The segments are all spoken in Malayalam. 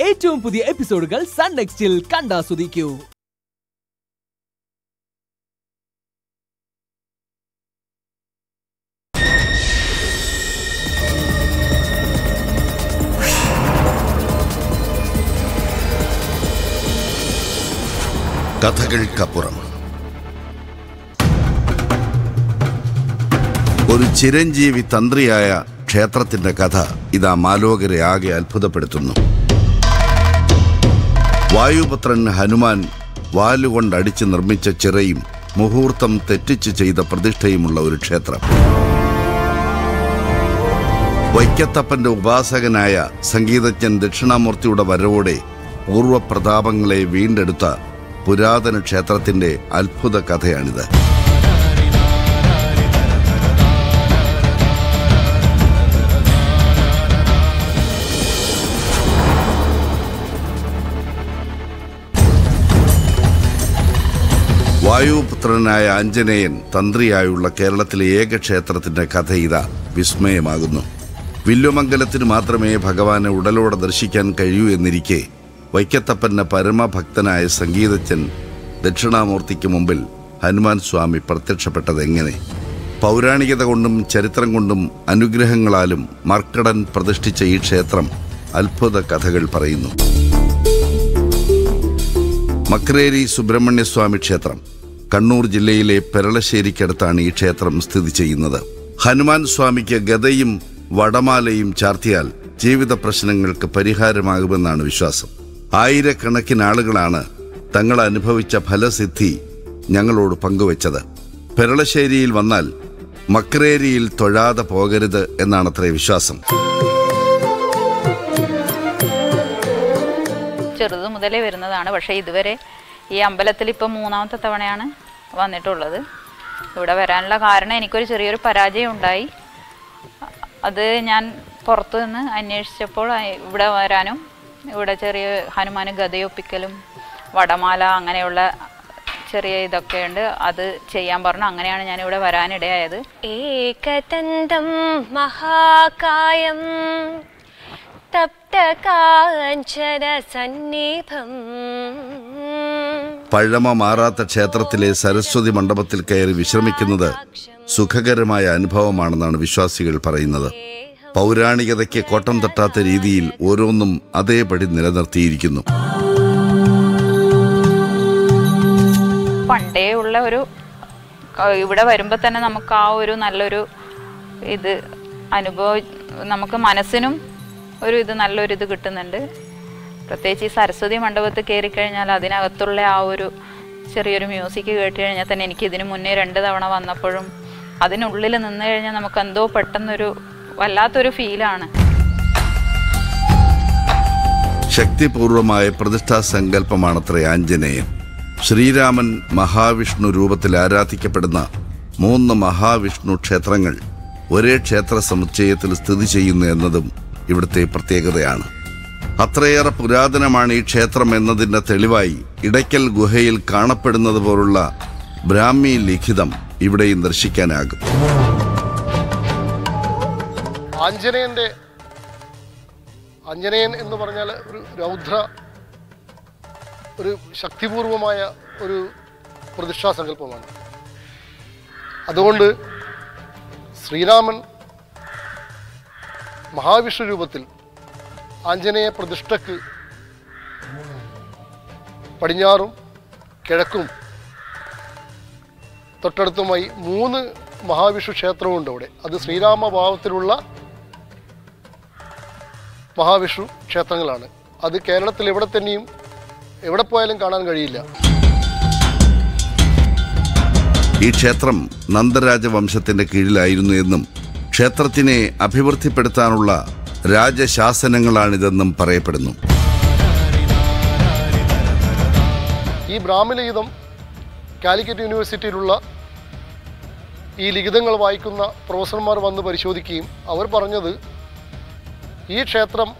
ഏറ്റവും പുതിയ എപ്പിസോഡുകൾ സൺ നെക്സ്റ്റിൽ കണ്ടാസ്വദിക്കൂ. കഥകൾക്കപ്പുറം. ഒരു ചിരഞ്ജീവി തന്ത്രിയായ ക്ഷേത്രത്തിന്റെ കഥ ഇതാ മാലോകരെ ആകെ അത്ഭുതപ്പെടുത്തുന്നു. വായുപുത്രൻ ഹനുമാൻ വാലുകൊണ്ടടിച്ച് നിർമ്മിച്ച ചിറയും മുഹൂർത്തം തെറ്റിച്ച് ചെയ്ത പ്രതിഷ്ഠയുമുള്ള ഒരു ക്ഷേത്രം. വൈക്കത്തപ്പന്റെ ഉപാസകനായ സംഗീതജ്ഞൻ ദക്ഷിണാമൂർത്തിയുടെ വരവോടെ പൂർവപ്രതാപങ്ങളെ വീണ്ടെടുത്ത പുരാതന ക്ഷേത്രത്തിന്റെ അത്ഭുത കഥയാണിത്. വായുപുത്രനായ ആഞ്ജനേയൻ തന്ത്രിയായുള്ള കേരളത്തിലെ ഏക ക്ഷേത്രത്തിന്റെ കഥ ഇതാ വിസ്മയമാകുന്നു. വില്ലുമംഗലത്തിന് മാത്രമേ ഭഗവാനെ ഉടലോടെ ദർശിക്കാൻ കഴിയൂ എന്നിരിക്കെ വൈക്കത്തപ്പന്റെ പരമഭക്തനായ സംഗീതജ്ഞൻ ദക്ഷിണാമൂർത്തിക്ക് മുമ്പിൽ ഹനുമാൻ സ്വാമി പ്രത്യക്ഷപ്പെട്ടത് എങ്ങനെ? പൗരാണികത കൊണ്ടും ചരിത്രം കൊണ്ടും അനുഗ്രഹങ്ങളാലും മർക്കടൻ പ്രതിഷ്ഠിച്ച ഈ ക്ഷേത്രം അത്ഭുത കഥകൾ പറയുന്നു. മക്രേരി സുബ്രഹ്മണ്യസ്വാമി ക്ഷേത്രം. കണ്ണൂർ ജില്ലയിലെ പെരളശ്ശേരിക്കടുത്താണ് ഈ ക്ഷേത്രം സ്ഥിതി ചെയ്യുന്നത്. ഹനുമാൻ സ്വാമിക്ക് ഗതയും വടമാലയും ചാർത്തിയാൽ ജീവിത പ്രശ്നങ്ങൾക്ക് പരിഹാരമാകുമെന്നാണ് വിശ്വാസം. ആയിരക്കണക്കിന് ആളുകളാണ് തങ്ങൾ അനുഭവിച്ച ഫലസിദ്ധി ഞങ്ങളോട് പങ്കുവച്ചത്. പെരളശ്ശേരിയിൽ വന്നാൽ മക്രേരിയിൽ തൊഴാതെ പോകരുത് എന്നാണത്രേ വിശ്വാസം. ചെറുതു മുതലേ വരുന്നതാണ്. പക്ഷേ ഇതുവരെ ഈ അമ്പലത്തിൽ ഇപ്പം മൂന്നാമത്തെ തവണയാണ് വന്നിട്ടുള്ളത്. ഇവിടെ വരാനുള്ള കാരണം എനിക്കൊരു ചെറിയൊരു പരാജയം ഉണ്ടായി. അത് ഞാൻ പുറത്തു നിന്ന് അന്വേഷിച്ചപ്പോൾ ഇവിടെ വരാനും ഇവിടെ ചെറിയ ഹനുമാൻ ഗതയൊപ്പിക്കലും വടമാല അങ്ങനെയുള്ള ചെറിയ ഇതൊക്കെ ഉണ്ട് അത് ചെയ്യാൻ പറഞ്ഞു. അങ്ങനെയാണ് ഞാൻ ഇവിടെ വരാനിടയായത്. ഏകതന്തം മഹാകായം. പഴമ മാറാത്ത ക്ഷേത്രത്തിലെ സരസ്വതി മണ്ഡപത്തിൽ കയറി വിശ്രമിക്കുന്നത് സുഖകരമായ അനുഭവമാണെന്നാണ് വിശ്വാസികൾ പറയുന്നത്. പൗരാണികതയ്ക്ക് കോട്ടം തട്ടാത്ത രീതിയിൽ ഓരോന്നും അതേപടി നിലനിർത്തിയിരിക്കുന്നു. പണ്ടേ ഉള്ള ഒരു ഇവിടെ വരുമ്പോൾ തന്നെ നമുക്ക് ആ ഒരു നല്ലൊരു ഇത് അനുഭവ നമുക്ക് മനസ്സിനും ഒരു ഇത് നല്ലൊരു ഇത് കിട്ടുന്നുണ്ട്. പ്രത്യേകിച്ച് ഈ സരസ്വതി മണ്ഡപത്തിൽ കയറി കഴിഞ്ഞാൽ അതിനകത്തുള്ള ആ ഒരു ചെറിയൊരു മ്യൂസിക് കേട്ട് കഴിഞ്ഞാൽ തന്നെ എനിക്ക് ഇതിനു മുന്നേ രണ്ട് തവണ വന്നപ്പോഴും അതിനുള്ളിൽ നിന്ന് കഴിഞ്ഞാൽ നമുക്ക് എന്തോ പെട്ടെന്നൊരു വല്ലാത്തൊരു ഫീലാണ്. ശക്തിപൂർവമായ പ്രതിഷ്ഠാ സങ്കല്പമാണത്രേ ആഞ്ജനേയം. ശ്രീരാമൻ മഹാവിഷ്ണു രൂപത്തിൽ ആരാധിക്കപ്പെടുന്ന മൂന്ന് മഹാവിഷ്ണു ക്ഷേത്രങ്ങൾ ഒരേ ക്ഷേത്ര സമുച്ചയത്തിൽ സ്ഥിതി ചെയ്യുന്നു എന്നതും ഇവിടുത്തെ പ്രത്യേകതയാണ്. അത്രയേറെ പുരാതനമാണ് ഈ ക്ഷേത്രം എന്നതിന്റെ തെളിവായി ഇടയ്ക്കൽ ഗുഹയിൽ കാണപ്പെടുന്നത് പോലുള്ള ബ്രാഹ്മി ലിഖിതം ഇവിടെയും ദർശിക്കാനാകും. ആഞ്ജനേയന്റെ ആഞ്ജനേയൻ എന്ന് പറഞ്ഞാൽ ഒരു രൗദ്ര ഒരു ശക്തിപൂർവമായ ഒരു പ്രതിഷ്ഠാ സങ്കല്പമാണ് അതുകൊണ്ട് ശ്രീരാമൻ മഹാവിഷ്ണു രൂപത്തിൽ ആഞ്ജനേയ പ്രതിഷ്ഠക്ക് പടിഞ്ഞാറും കിഴക്കും തൊട്ടടുത്തുമായി മൂന്ന് മഹാവിഷ്ണു ക്ഷേത്രമുണ്ട് അവിടെ. അത് ശ്രീരാമഭാവത്തിലുള്ള മഹാവിഷ്ണു ക്ഷേത്രങ്ങളാണ് അത് കേരളത്തിൽ എവിടെ തന്നെയും എവിടെ പോയാലും കാണാൻ കഴിയില്ല. ഈ ക്ഷേത്രം നന്ദരാജവംശത്തിന്റെ കീഴിലായിരുന്നു എന്നും ക്ഷേത്രത്തിനെ അഭിവൃദ്ധിപ്പെടുത്താനുള്ള രാജശാസനങ്ങളാണിതെന്നും പറയപ്പെടുന്നു. ഈ ബ്രാഹ്മലിഖിതം കാലിക്കറ്റ് യൂണിവേഴ്സിറ്റിയിലുള്ള ഈ ലിഖിതങ്ങൾ വായിക്കുന്ന പ്രൊഫസർമാർ വന്ന് പരിശോധിക്കുകയും അവർ പറഞ്ഞത് ഈ ക്ഷേത്രം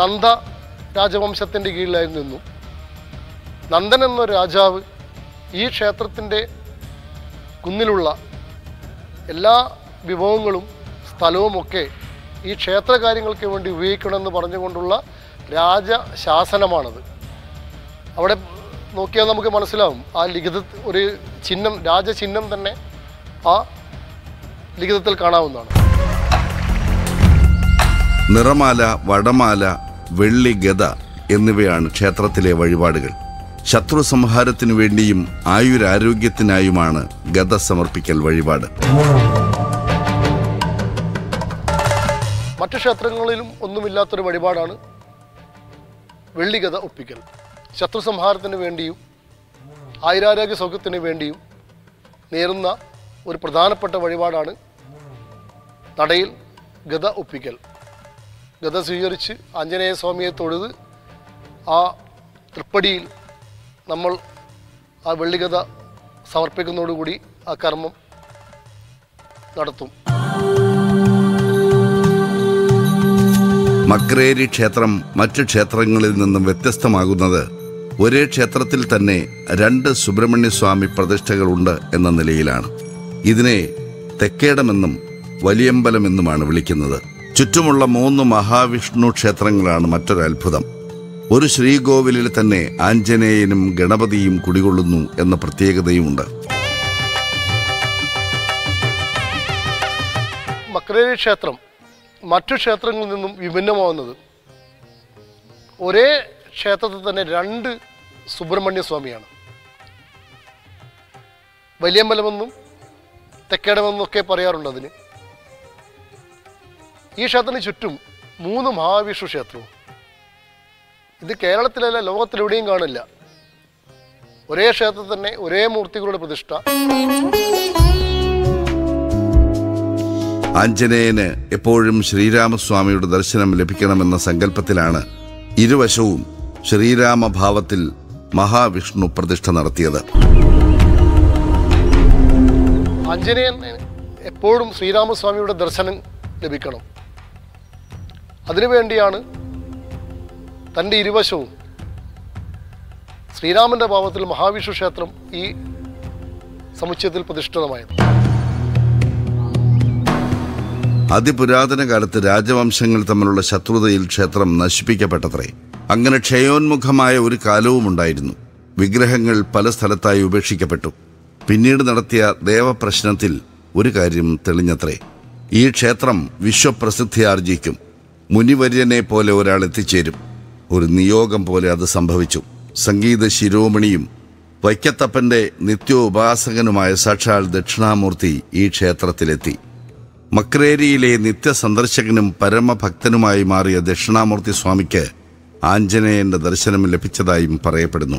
നന്ദ രാജവംശത്തിന്റെ കീഴിലായിരുന്നു നന്ദൻ എന്ന രാജാവ് ഈ ക്ഷേത്രത്തിന്റെ കുന്നിലുള്ള എല്ലാ വിഭവങ്ങളും സ്ഥലവുമൊക്കെ ഈ ക്ഷേത്ര കാര്യങ്ങൾക്ക് വേണ്ടി ഉപയോഗിക്കണമെന്ന് പറഞ്ഞുകൊണ്ടുള്ള രാജശാസനമാണത്. അവിടെ നോക്കിയാൽ നമുക്ക് മനസ്സിലാവും. ആ ലിഖിത ഒരു ചിഹ്നം രാജചിഹ്നം തന്നെ ആ ലിഖിതത്തിൽ കാണാവുന്നതാണ്. നിറമാല വടമാല വെള്ളി ഗത എന്നിവയാണ് ക്ഷേത്രത്തിലെ വഴിപാടുകൾ. ശത്രു സംഹാരത്തിനു വേണ്ടിയും ആയുരാരോഗ്യത്തിനായുമാണ് ഗത സമർപ്പിക്കൽ വഴിപാട്. മറ്റു ക്ഷേത്രങ്ങളിലും ഒന്നുമില്ലാത്തൊരു വഴിപാടാണ് വെള്ളികഥ ഒപ്പിക്കൽ. ശത്രു സംഹാരത്തിന് വേണ്ടിയും ആയുരാരോഗ്യ സൗഖ്യത്തിന് വേണ്ടിയും നേരുന്ന ഒരു പ്രധാനപ്പെട്ട വഴിപാടാണ് നടയിൽ ഗത ഒപ്പിക്കൽ. ഗത സ്വീകരിച്ച് ആഞ്ജനേയ സ്വാമിയെ തൊഴുത് ആ തൃപ്പടിയിൽ നമ്മൾ ആ വെള്ളികഥ സമർപ്പിക്കുന്നതോടുകൂടി ആ കർമ്മം നടത്തും. മക്രേരി ക്ഷേത്രം മറ്റു ക്ഷേത്രങ്ങളിൽ നിന്നും വ്യത്യസ്തമാകുന്നത് ഒരേ ക്ഷേത്രത്തിൽ തന്നെ രണ്ട് സുബ്രഹ്മണ്യസ്വാമി പ്രതിഷ്ഠകളുണ്ട് എന്ന നിലയിലാണ്. ഇതിനെ തെക്കേടമെന്നും വലിയമ്പലമെന്നുമാണ് വിളിക്കുന്നത്. ചുറ്റുമുള്ള മൂന്ന് മഹാവിഷ്ണു ക്ഷേത്രങ്ങളാണ് മറ്റൊരു അത്ഭുതം. ഒരു ശ്രീകോവിലിൽ തന്നെ ആഞ്ജനേയനും ഗണപതിയും കുടികൊള്ളുന്നു എന്ന പ്രത്യേകതയുമുണ്ട്. മക്രേരി ക്ഷേത്രം മറ്റു ക്ഷേത്രങ്ങളിൽ നിന്നും വിഭിന്നമാവുന്നത്. ഒരേ ക്ഷേത്രത്തിൽ തന്നെ രണ്ട് സുബ്രഹ്മണ്യ സ്വാമിയാണ്. വലിയമ്പലമെന്നും തെക്കേടമെന്നും ഒക്കെ പറയാറുണ്ട് അതിന്. ഈ ക്ഷേത്രത്തിന് ചുറ്റും മൂന്ന് മഹാവിഷ്ണു ക്ഷേത്രവും. ഇത് കേരളത്തിലല്ല ലോകത്തിലെവിടെയും കാണില്ല. ഒരേ ക്ഷേത്രത്തിൽ തന്നെ ഒരേ മൂർത്തികളുടെ പ്രതിഷ്ഠ. ആഞ്ജനേയന് എപ്പോഴും ശ്രീരാമസ്വാമിയുടെ ദർശനം ലഭിക്കണമെന്ന സങ്കല്പത്തിലാണ് ഇരുവശവും ശ്രീരാമഭാവത്തിൽ മഹാവിഷ്ണു പ്രതിഷ്ഠ നടത്തിയത്. ആഞ്ജനേയൻ എപ്പോഴും ശ്രീരാമസ്വാമിയുടെ ദർശനം ലഭിക്കണം. അതിനുവേണ്ടിയാണ് തന്റെ ഇരുവശവും ശ്രീരാമന്റെ ഭാവത്തിൽ മഹാവിഷ്ണു ക്ഷേത്രം ഈ സമുച്ചയത്തിൽ പ്രതിഷ്ഠിതമായത്. അതിപുരാതന കാലത്ത് രാജവംശങ്ങൾ തമ്മിലുള്ള ശത്രുതയിൽ ക്ഷേത്രം നശിപ്പിക്കപ്പെട്ടത്രേ. അങ്ങനെ ക്ഷയോന്മുഖമായ ഒരു കാലവും ഉണ്ടായിരുന്നു. വിഗ്രഹങ്ങൾ പല സ്ഥലത്തായി ഉപേക്ഷിക്കപ്പെട്ടു. പിന്നീട് നടത്തിയ ദേവപ്രശ്നത്തിൽ ഒരു കാര്യം തെളിഞ്ഞത്രേ. ഈ ക്ഷേത്രം വിശ്വപ്രസിദ്ധിയാർജിക്കും മുനിവര്യനെ പോലെ ഒരാൾ എത്തിച്ചേരും. ഒരു നിയോഗം പോലെ അത് സംഭവിച്ചു. സംഗീത ശിരോമണിയും വൈക്കത്തപ്പന്റെ നിത്യോപാസകനുമായ സാക്ഷാൽ ദക്ഷിണാമൂർത്തി ഈ ക്ഷേത്രത്തിലെത്തി. മക്രേരിയിലെ നിത്യസന്ദർശകനും പരമഭക്തനുമായി മാറിയ ദക്ഷിണാമൂർത്തി സ്വാമിക്ക് ആഞ്ജനേയന്റെ ദർശനം ലഭിച്ചതായും പറയപ്പെടുന്നു.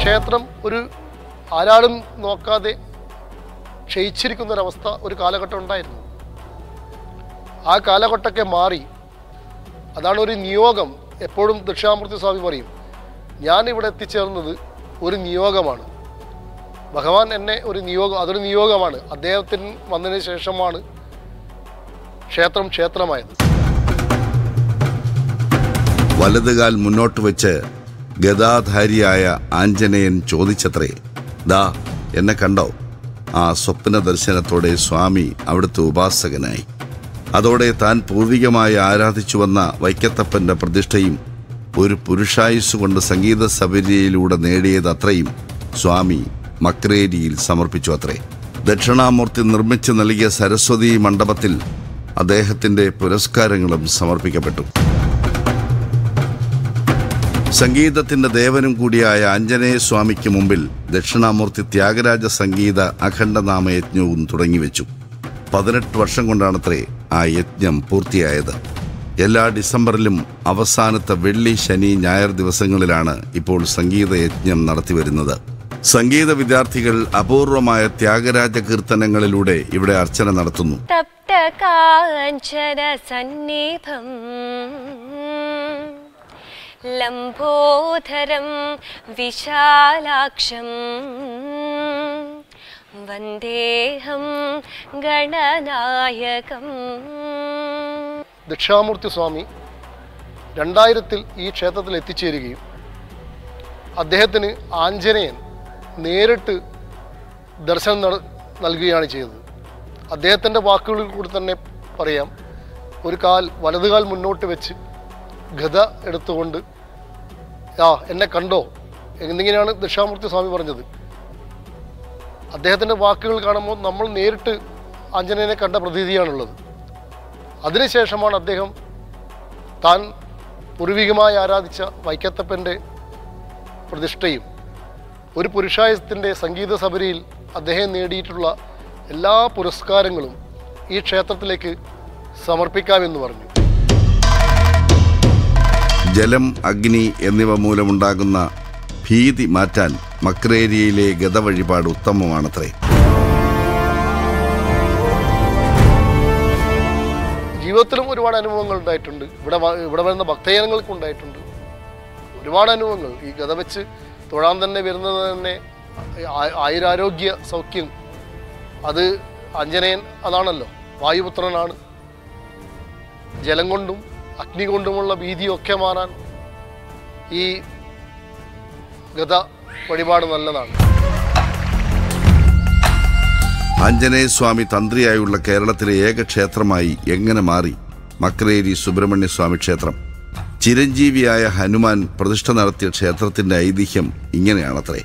ക്ഷേത്രം ഒരു ആരാളും നോക്കാതെ ക്ഷയിച്ചിരിക്കുന്ന ഒരവസ്ഥ ഒരു കാലഘട്ടം ഉണ്ടായിരുന്നു. ആ കാലഘട്ടമൊക്കെ മാറി. അതാണ് ഒരു നിയോഗം. എപ്പോഴും ദക്ഷിണാമൂർത്തി സ്വാമി പറയും ഞാൻ ഇവിടെ എത്തിച്ചേർന്നത് ഒരു നിയോഗമാണ്. ഭഗവാൻ എന്നെ ഒരു നിയോഗം അതൊരു നിയോഗമാണ്. അദ്ദേഹത്തിന് വന്നതിന് ശേഷമാണ് ക്ഷേത്രം ക്ഷേത്രമായത്. വലതുകാൽ മുന്നോട്ട് വെച്ച് ഗതാധാരിയായ ആഞ്ജനേയൻ ചോദിച്ചത്രേ ദാ എന്നെ കണ്ടോ? ആ സ്വപ്ന ദർശനത്തോടെ സ്വാമി അവിടുത്തെ ഉപാസകനായി. അതോടെ താൻ പൂർവികമായി ആരാധിച്ചു വന്ന വൈക്കത്തപ്പന്റെ പ്രതിഷ്ഠയും ഒരു പുരുഷായുസ് കൊണ്ട് സംഗീത സബരിയിലൂടെ നേടിയത് അത്രയും സ്വാമി മക്രേരിയിൽ സമർപ്പിച്ചു അത്രേ. ദക്ഷിണാമൂർത്തി നിർമ്മിച്ചു നൽകിയ സരസ്വതി മണ്ഡപത്തിൽ അദ്ദേഹത്തിന്റെ പുരസ്കാരങ്ങളും സമർപ്പിക്കപ്പെട്ടു. സംഗീതത്തിന്റെ ദേവനും കൂടിയായ ആഞ്ജനേയ സ്വാമിക്ക് മുമ്പിൽ ദക്ഷിണാമൂർത്തി ത്യാഗരാജ സംഗീത അഖണ്ഡനാമ യജ്ഞവും തുടങ്ങിവെച്ചു. പതിനെട്ട് വർഷം കൊണ്ടാണത്രേ ആ യജ്ഞം പൂർത്തിയായത്. എല്ലാ ഡിസംബറിലും അവസാനത്തെ വെള്ളി ശനി ഞായർ ദിവസങ്ങളിലാണ് ഇപ്പോൾ സംഗീത യജ്ഞം നടത്തിവരുന്നത്. സംഗീത വിദ്യാർത്ഥികൾ അപൂർവമായ ത്യാഗരാജ കീർത്തനങ്ങളിലൂടെ ഇവിടെ അർച്ചന നടത്തുന്നു. സന്നിഭം ലംബോധരം വിശാലാക്ഷം വന്ദേഹം ഗണനായകം. ദക്ഷിണാമൂർത്തി സ്വാമി രണ്ടായിരത്തിൽ ഈ ക്ഷേത്രത്തിൽ എത്തിച്ചേരുകയും അദ്ദേഹത്തിന് ആഞ്ജനേയൻ നേരിട്ട് ദർശനം നൽകുകയാണ് ചെയ്തത്. അദ്ദേഹത്തിന്റെ വാക്കുകളിൽ കൂടി തന്നെ പറയാം ഒരു കാൽ വലതുകാൽ മുന്നോട്ട് വെച്ച് ഗത എടുത്തുകൊണ്ട് ആ എന്നെ കണ്ടോ? എന്നിങ്ങനെയാണ് ദക്ഷിണാമൂർത്തി സ്വാമി പറഞ്ഞത്. അദ്ദേഹത്തിന്റെ വാക്കുകൾ കാണുമ്പോൾ നമ്മൾ നേരിട്ട് ആഞ്ജനേയനെ കണ്ട പ്രതീതിയാണുള്ളത്. അതിനുശേഷമാണ് അദ്ദേഹം താൻ പൂർവികമായി ആരാധിച്ച വൈക്കത്തപ്പന്റെ പ്രതിഷ്ഠയും ഒരു പുരുഷായത്തിന്റെ സംഗീത സഭരിയിൽ അദ്ദേഹം നേടിയിട്ടുള്ള എല്ലാ പുരസ്കാരങ്ങളും ഈ ക്ഷേത്രത്തിലേക്ക് സമർപ്പിക്കാമെന്ന് പറഞ്ഞു. ജലം അഗ്നി എന്നിവ മൂലമുണ്ടാകുന്ന ഭീതി മാറ്റാൻ മക്രേരിയയിലെ ഗത വഴിപാട് ഉത്തമമാണത്രേ. ജീവിതത്തിലും ഒരുപാട് അനുഭവങ്ങൾ ഉണ്ടായിട്ടുണ്ട്. ഇവിടെ ഇവിടെ വരുന്ന ഭക്തജനങ്ങൾക്കുണ്ടായിട്ടുണ്ട് ഒരുപാട് അനുഭവങ്ങൾ. ഈ ഗത വെച്ച് തൊഴാൻ തന്നെ വരുന്നത് തന്നെ ആയുരാരോഗ്യ സൗഖ്യം. അത് അഞ്ജനയൻ അതാണല്ലോ വായുപുത്രനാണ്. ജലം കൊണ്ടും അഗ്നി കൊണ്ടുമുള്ള ഭീതിയൊക്കെ മാറാൻ ഈ ഗത വഴിപാട് നല്ലതാണ്. ആഞ്ജനേയസ്വാമി തന്ത്രിയായുള്ള കേരളത്തിലെ ഏക ക്ഷേത്രമായി എങ്ങനെ മാറി? മക്രേരി സുബ്രഹ്മണ്യസ്വാമി ക്ഷേത്രം. ചിരഞ്ജീവിയായ ഹനുമാൻ പ്രതിഷ്ഠ നടത്തിയ ക്ഷേത്രത്തിന്റെ ഐതിഹ്യം ഇങ്ങനെയാണത്രേ.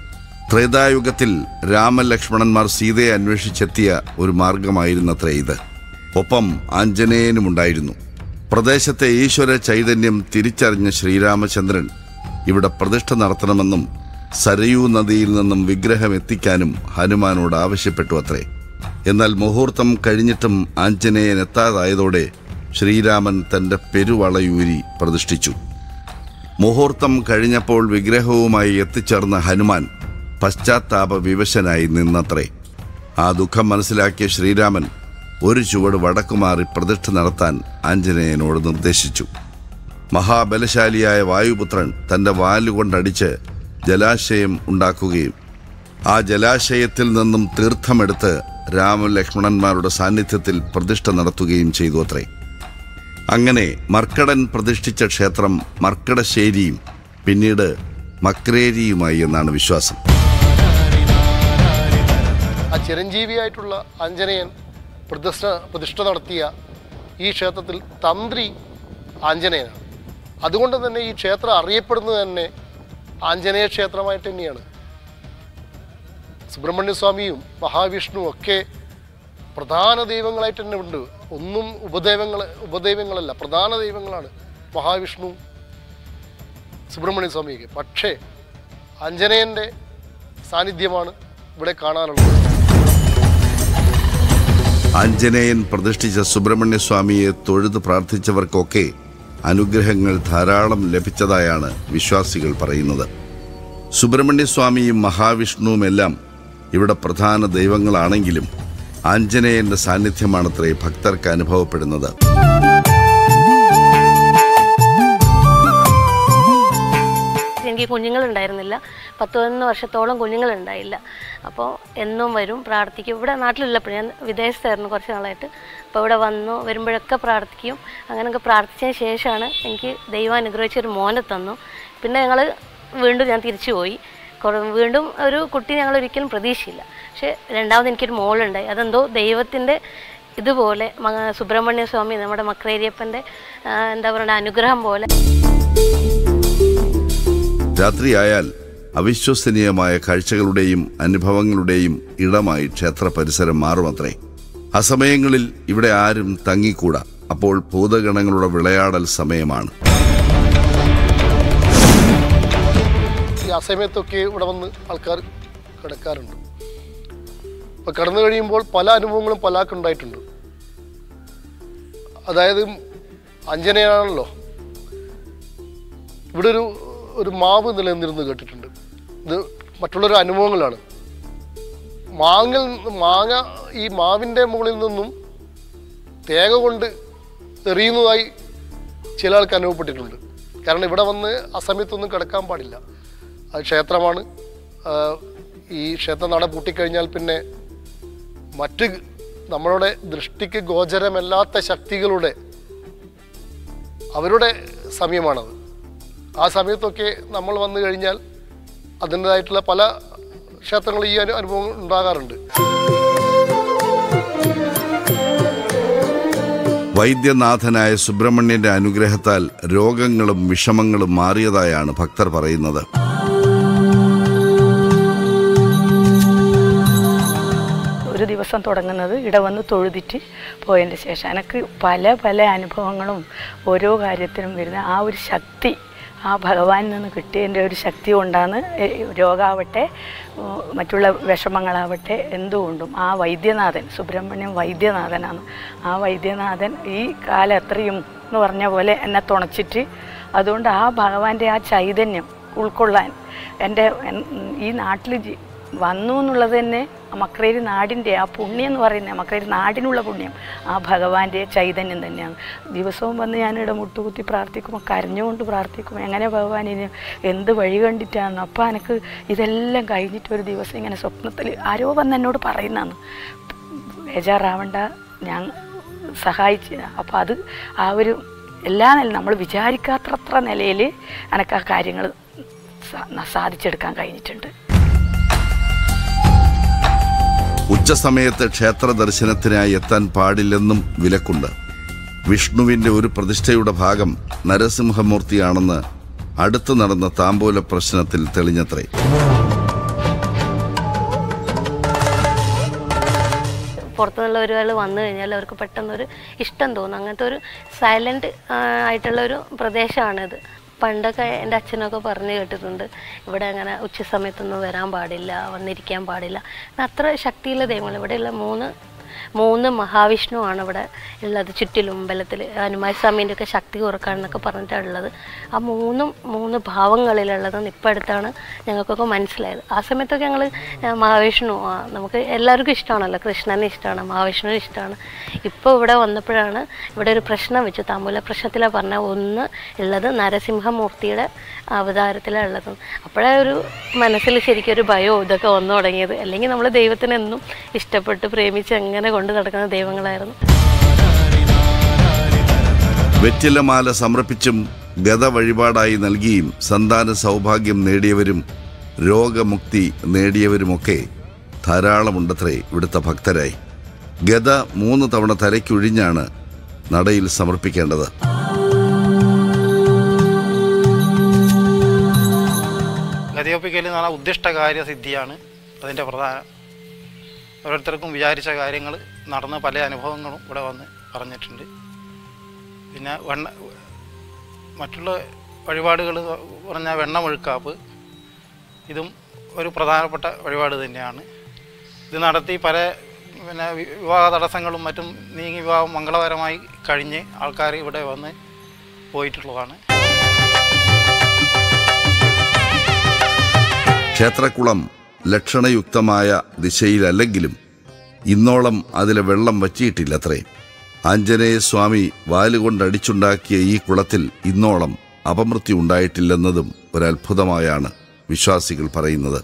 ത്രേതായുഗത്തിൽ രാമലക്ഷ്മണന്മാർ സീതയെ അന്വേഷിച്ചെത്തിയ ഒരു മാർഗമായിരുന്നത്രേ ഇത്. ഒപ്പം ആഞ്ജനേയനുമുണ്ടായിരുന്നു. പ്രദേശത്തെ ഈശ്വര ചൈതന്യം തിരിച്ചറിഞ്ഞ ശ്രീരാമചന്ദ്രൻ ഇവിടെ പ്രതിഷ്ഠ നടത്തണമെന്നും സരയൂ നദിയിൽ നിന്നും വിഗ്രഹം എത്തിക്കാനും ഹനുമാനോട് ആവശ്യപ്പെട്ടു അത്രേ. എന്നാൽ മുഹൂർത്തം കഴിഞ്ഞിട്ടും ആഞ്ജനേയൻ എത്താതായതോടെ ശ്രീരാമൻ തന്റെ പെരുവളയൂരി പ്രതിഷ്ഠിച്ചു. മുഹൂർത്തം കഴിഞ്ഞപ്പോൾ വിഗ്രഹവുമായി എത്തിച്ചേർന്ന ഹനുമാൻ പശ്ചാത്താപ വിവശനായി നിന്നത്രേ. ആ ദുഃഖം മനസ്സിലാക്കിയ ശ്രീരാമൻ ഒരു ചുവട് വടക്കുമാറി പ്രതിഷ്ഠ നടത്താൻ ആഞ്ജനേയനോട് നിർദ്ദേശിച്ചു. മഹാബലശാലിയായ വായുപുത്രൻ തന്റെ വാലുകൊണ്ടടിച്ച് ജലാശയം ഉണ്ടാക്കുകയും ആ ജലാശയത്തിൽ നിന്നും തീർത്ഥമെടുത്ത് രാമലക്ഷ്മണന്മാരുടെ സാന്നിധ്യത്തിൽ പ്രതിഷ്ഠ നടത്തുകയും ചെയ്തു അത്രേ. അങ്ങനെ മർക്കടൻ പ്രതിഷ്ഠിച്ച ക്ഷേത്രം മർക്കടശ്ശേരിയും പിന്നീട് മക്രേരിയുമായി എന്നാണ് വിശ്വാസം. ആ ചിരഞ്ജീവിയായിട്ടുള്ള ആഞ്ജനേയൻ പ്രതിഷ്ഠ പ്രതിഷ്ഠ നടത്തിയ ഈ ക്ഷേത്രത്തിൽ തന്ത്രി ആഞ്ജനേയനാണ്. അതുകൊണ്ട് തന്നെ ഈ ക്ഷേത്രം അറിയപ്പെടുന്നത് തന്നെ ആഞ്ജനേയ ക്ഷേത്രമായിട്ട് തന്നെയാണ്. സുബ്രഹ്മണ്യസ്വാമിയും മഹാവിഷ്ണുവും ഒക്കെ പ്രധാന ദൈവങ്ങളായിട്ട് തന്നെ ഉണ്ട്. ഒന്നും ഉപദൈവങ്ങൾ ഉപദൈവങ്ങളല്ല പ്രധാന ദൈവങ്ങളാണ്. മഹാവിഷ്ണു സുബ്രഹ്മണ്യ സ്വാമിക്ക് പക്ഷേ അഞ്ജനേയന്റെ സാന്നിധ്യമാണ് ഇവിടെ കാണാനുള്ളത്. ആഞ്ജനേയൻ പ്രതിഷ്ഠിച്ച സുബ്രഹ്മണ്യ സ്വാമിയെ തൊഴുത് പ്രാർത്ഥിച്ചവർക്കൊക്കെ അനുഗ്രഹങ്ങൾ ധാരാളം ലഭിച്ചതായാണ് വിശ്വാസികൾ പറയുന്നത്. സുബ്രഹ്മണ്യ സ്വാമിയും മഹാവിഷ്ണുവുമെല്ലാം ഇവിടെ പ്രധാന ദൈവങ്ങളാണെങ്കിലും ആഞ്ജനേയന്റെ സാന്നിധ്യമാണത്രേ ഭക്തർക്ക് അനുഭവപ്പെടുന്നത്. എനിക്ക് കുഞ്ഞുങ്ങളുണ്ടായിരുന്നില്ല. പത്ത് പതിനൊന്ന് വർഷത്തോളം കുഞ്ഞുങ്ങളുണ്ടായില്ല. അപ്പോൾ എന്നും വരും പ്രാർത്ഥിക്കും. ഇവിടെ നാട്ടിലുള്ളപ്പോൾ ഞാൻ വിദേശത്തായിരുന്നു കുറച്ച് നാളായിട്ട്. അപ്പോൾ ഇവിടെ വന്നു വരുമ്പോഴൊക്കെ പ്രാർത്ഥിക്കും. അങ്ങനെയൊക്കെ പ്രാർത്ഥിച്ചതിന് ശേഷമാണ് എനിക്ക് ദൈവം അനുഗ്രഹിച്ചൊരു മോനെ തന്നു. പിന്നെ ഞങ്ങൾ വീണ്ടും ഞാൻ തിരിച്ചു പോയി വീണ്ടും ഒരു കുട്ടി ഞങ്ങൾ ഒരിക്കലും പ്രതീക്ഷയില്ല പക്ഷേ രണ്ടാമത് എനിക്കൊരു മോളുണ്ടായി. അതെന്തോ ദൈവത്തിന്റെ ഇതുപോലെ സുബ്രഹ്മണ്യ സ്വാമി നമ്മുടെ മക്രേരിയപ്പന്റെ എന്താ പറയുക അനുഗ്രഹം പോലെ. രാത്രിയായാൽ അവിശ്വസനീയമായ കാഴ്ചകളുടെയും അനുഭവങ്ങളുടെയും ഇടമായി ക്ഷേത്ര പരിസരം മാറുമത്രേ അസമയങ്ങളിൽ ഇവിടെ ആരും തങ്ങിക്കൂടാ. അപ്പോൾ ഭൂതഗണങ്ങളുടെ വിളയാടൽ സമയമാണ്. ഈ സമയത്തൊക്കെ ഇവിടെ വന്ന് ആൾക്കാർ കിടക്കാറുണ്ട്. അപ്പോൾ കിടന്നു കഴിയുമ്പോൾ പല അനുഭവങ്ങളും പലർക്കും ഉണ്ടായിട്ടുണ്ട്. അതായത് അഞ്ജനയാണല്ലോ. ഇവിടെ ഒരു ഒരു മാവ് നിലനിന്നിരുന്നു കേട്ടിട്ടുണ്ട്. ഇത് മറ്റുള്ളൊരു അനുഭവങ്ങളാണ്. മാങ്ങിൽ മാങ്ങ ഈ മാവിന്റെ മുകളിൽ നിന്നും തേങ്ങ കൊണ്ട് എറിയുന്നതായി ചില ആൾക്ക് അനുഭവപ്പെട്ടിട്ടുണ്ട്. കാരണം ഇവിടെ വന്ന് ആ സമയത്തൊന്നും കിടക്കാൻ പാടില്ല. അത് ക്ഷേത്രമാണ്. ഈ ക്ഷേത്ര നട പൂട്ടിക്കഴിഞ്ഞാൽ പിന്നെ മറ്റ് നമ്മളുടെ ദൃഷ്ടിക്ക് ഗോചരമല്ലാത്ത ശക്തികളുടെ അവരുടെ സമയമാണത്. ആ സമയത്തൊക്കെ നമ്മൾ വന്നു കഴിഞ്ഞാൽ അതിന്റെതായിട്ടുള്ള പല ക്ഷേത്രങ്ങളിൽ ഈ അനു അനുഭവം ഉണ്ടാകാറുണ്ട്. വൈദ്യനാഥനായ സുബ്രഹ്മണ്യന്റെ അനുഗ്രഹത്താൽ രോഗങ്ങളും വിഷമങ്ങളും മാറിയതായാണ് ഭക്തർ പറയുന്നത്. ഒരു ദിവസം തുടങ്ങുന്നത് ഇവിടെ വന്ന് തൊഴുതിട്ട് പോയതിന്റെ ശേഷം. എനിക്ക് പല പല അനുഭവങ്ങളും ഓരോ കാര്യത്തിനും വരുന്ന ആ ഒരു ശക്തി ആ ഭഗവാനിൽ നിന്ന് കിട്ടിയതിന്റെ ഒരു ശക്തി കൊണ്ടാണ് രോഗാവട്ടെ മറ്റുള്ള വിഷമങ്ങളാവട്ടെ എന്തുകൊണ്ടും ആ വൈദ്യനാഥൻ സുബ്രഹ്മണ്യം വൈദ്യനാഥനാണ്. ആ വൈദ്യനാഥൻ ഈ കാലം എത്രയും എന്ന് പറഞ്ഞ പോലെ എന്നെ തുണച്ചിട്ട് അതുകൊണ്ട് ആ ഭഗവാന്റെ ആ ചൈതന്യം ഉൾക്കൊള്ളാൻ എന്റെ ഈ നാട്ടിൽ വന്നു എന്നുള്ളത് തന്നെ മക്രേരി നാടിന്റെ ആ പുണ്യം എന്ന് പറയുന്നത് മക്രേരി നാടിനുള്ള പുണ്യം. ആ ഭഗവാന്റെ ചൈതന്യം തന്നെയാണ്. ദിവസവും വന്ന് ഞാനിവിടെ മുട്ടുകുത്തി പ്രാർത്ഥിക്കും കരഞ്ഞുകൊണ്ട് പ്രാർത്ഥിക്കും. എങ്ങനെ ഭഗവാൻ ഇനി എന്ത് വഴി കണ്ടിട്ടാണ്? അപ്പോൾ എനിക്ക് ഇതെല്ലാം കഴിഞ്ഞിട്ട് ഒരു ദിവസം ഇങ്ങനെ സ്വപ്നത്തിൽ ആരോ വന്ന് എന്നോട് പറയുന്നതാണ്. ബേജാറാവണ്ട ഞാൻ സഹായിച്ച. അപ്പോൾ അത് ആ ഒരു എല്ലാ നില നമ്മൾ വിചാരിക്കാത്തത്ര നിലയിൽ എനിക്ക് ആ കാര്യങ്ങൾ സാധിച്ചെടുക്കാൻ കഴിഞ്ഞിട്ടുണ്ട്. ഉച്ചസമയത്ത് ക്ഷേത്ര ദർശനത്തിനായി എത്താൻ പാടില്ലെന്നും വിലക്കുണ്ട്. വിഷ്ണുവിന്റെ ഒരു പ്രതിഷ്ഠയുടെ ഭാഗം നരസിംഹമൂർത്തിയാണെന്ന് അടുത്തു നടന്ന താമ്പൂല പ്രശ്നത്തിൽ തെളിഞ്ഞത്രേ. പുറത്തുനിന്നുള്ള ഒരാൾ വന്നു കഴിഞ്ഞാൽ അവർക്ക് പെട്ടെന്നൊരു ഇഷ്ടം തോന്നും. അങ്ങനത്തെ ഒരു സൈലന്റ് ആയിട്ടുള്ള ഒരു പ്രദേശമാണിത്. പണ്ടൊക്കെ എന്റെ അച്ഛനൊക്കെ പറഞ്ഞു കേട്ടിട്ടുണ്ട് ഇവിടെ അങ്ങനെ ഉച്ച സമയത്തൊന്നും വരാൻ പാടില്ല വന്നിരിക്കാൻ പാടില്ല. അത്ര ശക്തിയുള്ള ദൈവങ്ങൾ ഇവിടെയുള്ള മൂന്ന് മൂന്ന് മഹാവിഷ്ണു ആണ് ഇവിടെ ഉള്ളത് ചുറ്റിലും അമ്പലത്തിൽ ഹനുമാൻ സ്വാമീന്റെ ഒക്കെ ശക്തി കുറക്കാണെന്നൊക്കെ പറഞ്ഞിട്ടാണ് ഉള്ളത്. ആ മൂന്നും മൂന്ന് ഭാവങ്ങളിലുള്ളതെന്ന് ഇപ്പം അടുത്താണ് ഞങ്ങൾക്കൊക്കെ മനസ്സിലായത്. ആ സമയത്തൊക്കെ ഞങ്ങൾ മഹാവിഷ്ണു നമുക്ക് എല്ലാവർക്കും ഇഷ്ടമാണല്ലോ. കൃഷ്ണനെ ഇഷ്ടമാണ് മഹാവിഷ്ണുവിന് ഇഷ്ടമാണ്. ഇപ്പോൾ ഇവിടെ വന്നപ്പോഴാണ് ഇവിടെ ഒരു പ്രശ്നം വെച്ചു താമൂല പ്രശ്നത്തിലാണ് പറഞ്ഞ ഒന്ന് ഉള്ളത് നരസിംഹമൂർത്തിയുടെ അവതാരത്തിലാണ് ഉള്ളത്. അപ്പോഴേ ഒരു മനസ്സിൽ ശരിക്കും ഒരു ഭയവും ഇതൊക്കെ വന്നു തുടങ്ങിയത്. അല്ലെങ്കിൽ നമ്മൾ ദൈവത്തിനെന്നും ഇഷ്ടപ്പെട്ട് പ്രേമിച്ച് എങ്ങനെ കൊണ്ടു നടക്കുന്ന ദൈവങ്ങളായിരുന്നു. വെറ്റിലമാല സമർപ്പിച്ചും ഗത വഴിപാടായി നൽകിയും സന്താന സൗഭാഗ്യം നേടിയവരും രോഗമുക്തി നേടിയവരുമൊക്കെ ധാരാളമുണ്ടത്രേ ഇവിടുത്തെ ഭക്തരായി. ഗത മൂന്ന് തവണ തലയ്ക്കൊഴിഞ്ഞാണ് നടയിൽ സമർപ്പിക്കേണ്ടത്. ഗതിയൊപ്പിക്കൽ എന്ന് പറഞ്ഞാൽ ഉദ്ദിഷ്ട കാര്യസിദ്ധിയാണ് അതിന്റെ പ്രധാനം. ഓരോരുത്തർക്കും വിചാരിച്ച കാര്യങ്ങൾ നടന്ന പല അനുഭവങ്ങളും ഇവിടെ വന്ന് പറഞ്ഞിട്ടുണ്ട്. പിന്നെ വെണ്ണ മറ്റുള്ള വഴിപാടുകൾ പറഞ്ഞാൽ വെണ്ണമൊഴുക്കാപ്പ്. ഇതും ഒരു പ്രധാനപ്പെട്ട വഴിപാട് തന്നെയാണ്. ഇത് നടത്തി പല പിന്നെ വിവാഹ തടസ്സങ്ങളും മറ്റും നീങ്ങി വിവാഹം മംഗളകരമായി കഴിഞ്ഞ് ആൾക്കാർ ഇവിടെ വന്ന് പോയിട്ടുള്ളതാണ്. ക്ഷേത്രക്കുളം ലക്ഷണയുക്തമായ ദിശയിലല്ലെങ്കിലും ഇന്നോളം അതിലെ വെള്ളം വറ്റിയിട്ടില്ലത്രേ. ആഞ്ജനേയ സ്വാമി വാലുകൊണ്ടടിച്ചുണ്ടാക്കിയ ഈ കുളത്തിൽ ഇന്നോളം അപമൃത്യു ഉണ്ടായിട്ടില്ലെന്നതും ഒരത്ഭുതമായാണ് വിശ്വാസികൾ പറയുന്നത്.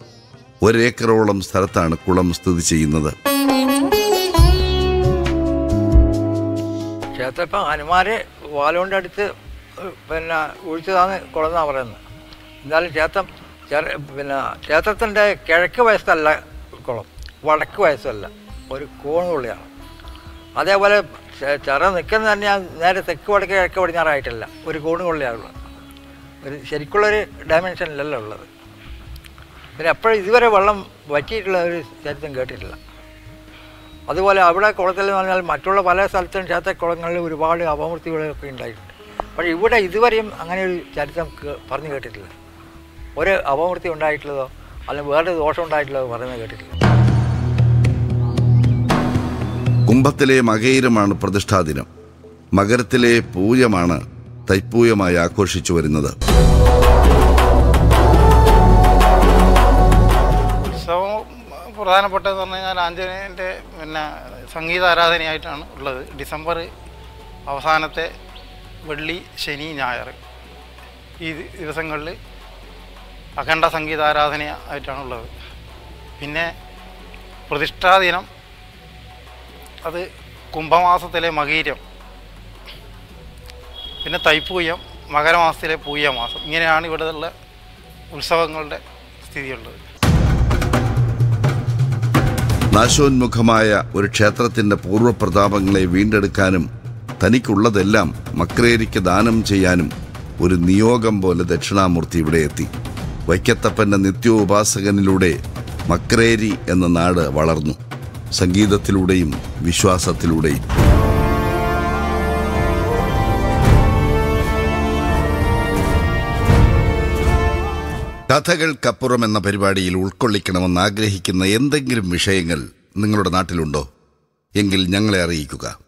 ഒരേക്കറോളം സ്ഥലത്താണ് കുളം സ്ഥിതി ചെയ്യുന്നത്. ക്ഷേത്രപ്പം ഹനുമാരെ വാലുകൊണ്ടടുത്ത് പിന്നെ ഒഴിച്ചതാണ് കുളന്നാണ് പറയുന്നത്. എന്നാലും ക്ഷേത്രം പിന്നെ ക്ഷേത്രത്തിന്റെ കിഴക്ക് വയസ്സല്ല കുളം വടക്ക് വയസ്സല്ല. ഒരു കോണുള്ളിയാണ്. അതേപോലെ ചിറ നിൽക്കുന്നത് തന്നെ നേരെ തെക്ക് വടക്ക് കിഴക്ക് പടിഞ്ഞാറായിട്ടില്ല ഒരു കൂണുള്ളിയാണുള്ളത് ഒരു ശരിക്കുള്ളൊരു ഡയമെൻഷനിലല്ല ഉള്ളത്. പിന്നെ എപ്പോഴും ഇതുവരെ വെള്ളം വറ്റിയിട്ടുള്ള ഒരു ചരിത്രം കേട്ടിട്ടില്ല. അതുപോലെ അവിടെ കുളത്തിൽ എന്ന് പറഞ്ഞാൽ മറ്റുള്ള പല സ്ഥലത്തും ക്ഷേത്ര കുളങ്ങളിൽ ഒരുപാട് അപമൃത്തികളൊക്കെ ഉണ്ടായിട്ടുണ്ട്. പക്ഷേ ഇവിടെ ഇതുവരെയും അങ്ങനെ ഒരു ചരിത്രം പറഞ്ഞു കേട്ടിട്ടില്ല. ഒരു അപമൃത്തി ഉണ്ടായിട്ടുള്ളതോ അല്ലെങ്കിൽ വേറെ ദോഷം ഉണ്ടായിട്ടുള്ളതോ പറഞ്ഞു കേട്ടിട്ടില്ല. കുംഭത്തിലെ മകയിരമാണ് പ്രതിഷ്ഠാദിനം. മകരത്തിലെ പൂയമാണ് തൈപ്പൂയമായി ആഘോഷിച്ചു വരുന്നത്. ഉത്സവം പ്രധാനപ്പെട്ടതെന്ന് പറഞ്ഞു കഴിഞ്ഞാൽ ആഞ്ജനേയന്റെ പിന്നെ സംഗീത ആരാധനയായിട്ടാണ് ഉള്ളത്. ഡിസംബർ അവസാനത്തെ വെള്ളി ശനി ഞായർ ഈ ദിവസങ്ങളിൽ അഖണ്ഡ സംഗീതാരാധന ആയിട്ടാണ് ഉള്ളത്. പിന്നെ പ്രതിഷ്ഠാദിനം അത് കുംഭമാസത്തിലെ മകീരം. പിന്നെ തൈപ്പൂയം മകരമാസത്തിലെ പൂയ മാസം ഇങ്ങനെയാണ് ഇവിടെയുള്ള ഉത്സവങ്ങളുടെ സ്ഥിതിയുള്ളത്. നാശോന്മുഖമായ ഒരു ക്ഷേത്രത്തിന്റെ പൂർവപ്രതാപങ്ങളെ വീണ്ടെടുക്കാനും തനിക്കുള്ളതെല്ലാം മക്രേരിക്ക് ദാനം ചെയ്യാനും ഒരു നിയോഗം പോലെ ദക്ഷിണാമൂർത്തി ഇവിടെ എത്തി. വൈക്കത്തപ്പന്റെ നിത്യോപാസകനിലൂടെ മക്രേരി എന്ന നാട് വളർന്നു. സംഗീതത്തിലൂടെയും വിശ്വാസത്തിലൂടെയും. കഥകൾക്കപ്പുറം എന്ന പരിപാടിയിൽ ഉൾക്കൊള്ളിക്കണമെന്ന് ആഗ്രഹിക്കുന്ന എന്തെങ്കിലും വിഷയങ്ങൾ നിങ്ങളുടെ നാട്ടിലുണ്ടോ? എങ്കിൽ ഞങ്ങളെ അറിയിക്കുക.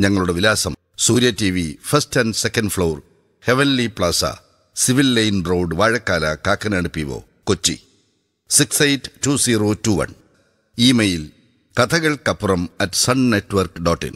ഞങ്ങളുടെ വിലാസം Surya T V first and second floor heavenly plaza civil line road Vazhakkala Kakkanad P O Kochi. Six eight two zero two one email കഥകൾക്കപ്പുറം at Sun network dot in